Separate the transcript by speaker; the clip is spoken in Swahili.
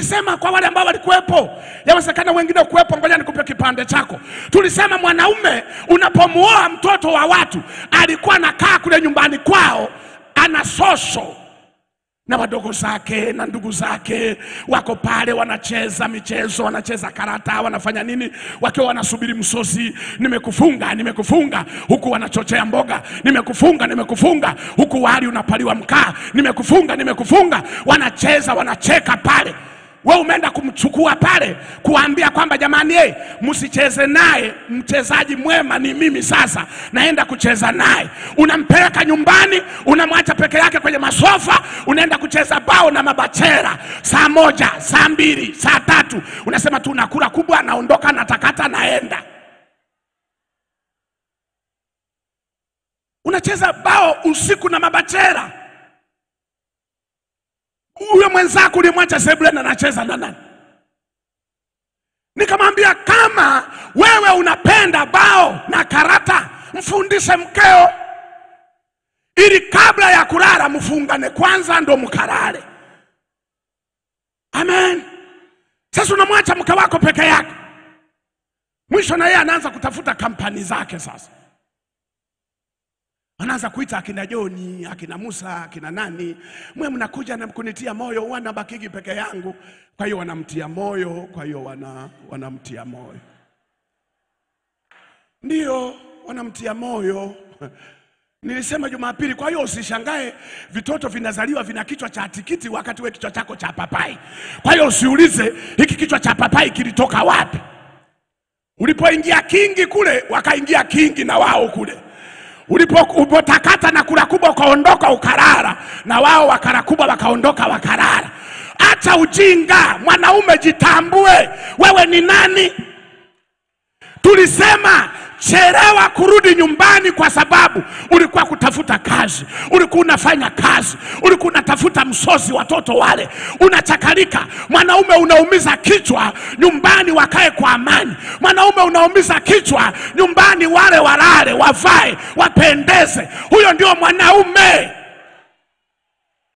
Speaker 1: Tulisema kwa wale ambao walikuwepo, yawezekana wengine kuwepo, ngoja nikupe kipande chako. Tulisema mwanaume unapomuoa mtoto wa watu, alikuwa anakaa kule nyumbani kwao, ana sosho na wadogo zake na ndugu zake wako pale, wanacheza michezo, wanacheza karata, wanafanya nini, wakiwa wanasubiri msosi. Nimekufunga, nimekufunga, huku wanachochea mboga. Nimekufunga, nimekufunga, huku wali unapaliwa mkaa. Nimekufunga, nimekufunga, wanacheza, wanacheka pale. We umeenda kumchukua pale kuambia kwamba jamani, hey, msicheze naye, mchezaji mwema ni mimi, sasa naenda kucheza naye. Unampeleka nyumbani, unamwacha peke yake kwenye masofa, unaenda kucheza bao na mabachera saa moja, saa mbili, saa tatu, unasema tu nakula kubwa, naondoka, natakata, naenda. Unacheza bao usiku na mabachera huyo mwenzako ulimwacha sebuleni anacheza na nani? Nikamwambia kama wewe unapenda bao na karata, mfundishe mkeo, ili kabla ya kulala mfungane kwanza, ndo mkalale. Amen. Sasa unamwacha mke wako peke yake, mwisho na yeye anaanza kutafuta kampani zake sasa anaanza kuita akina Joni, akina Musa, akina nani, mwe mnakuja na kunitia moyo, huwa nabakigi peke yangu. Kwa hiyo wanamtia moyo, kwa hiyo wana, wanamtia moyo, ndio wanamtia moyo. Nilisema Jumapili, kwa hiyo usishangae vitoto vinazaliwa vina kichwa cha tikiti wakati we kichwa chako cha papai. Kwa hiyo usiulize hiki kichwa cha papai kilitoka wapi. Ulipoingia kingi kule, wakaingia kingi na wao kule ulipotakata na kula kubwa ukaondoka ukarara, na wao wakara kubwa wakaondoka wakarara. Acha ujinga, mwanaume jitambue, wewe ni nani? Tulisema chelewa kurudi nyumbani kwa sababu ulikuwa kutafuta kazi, ulikuwa unafanya kazi, ulikuwa unatafuta msozi watoto wale, unachakalika. Mwanaume unaumiza kichwa, nyumbani wakae kwa amani. Mwanaume unaumiza kichwa, nyumbani wale walale, wavae, wapendeze. Huyo ndio mwanaume.